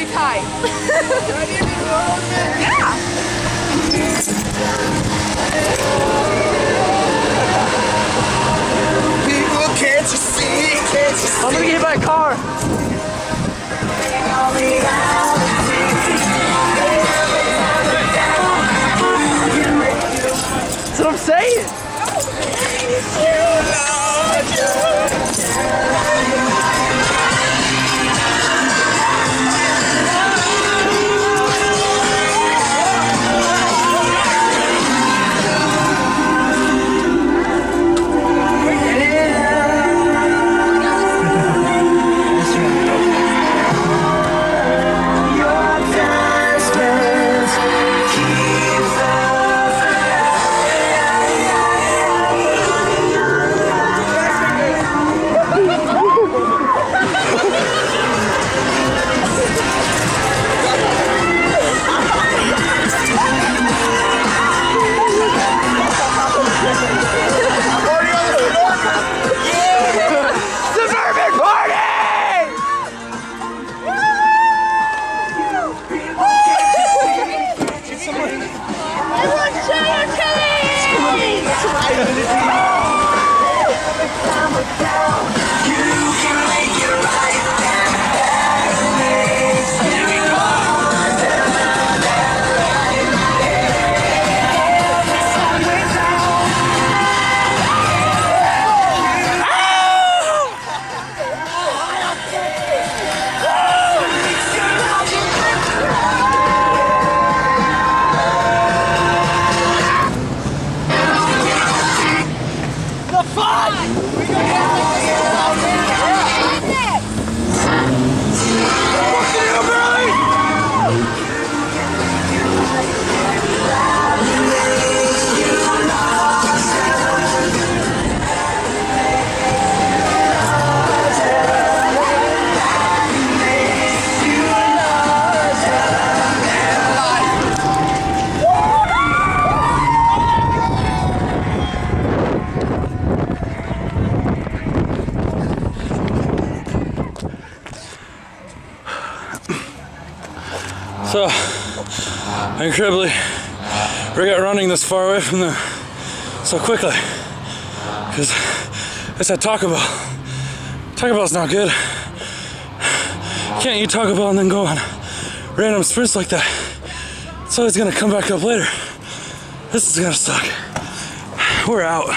really tight. yeah. People, can't you see? Can't you see? I'm gonna get hit by a car. Ai, So, incredibly, we got running this far away from them so quickly. Because it's at Taco Bell. Taco Bell's not good. Can't eat Taco Bell and then go on random sprints like that. It's gonna come back up later. This is gonna suck. We're out.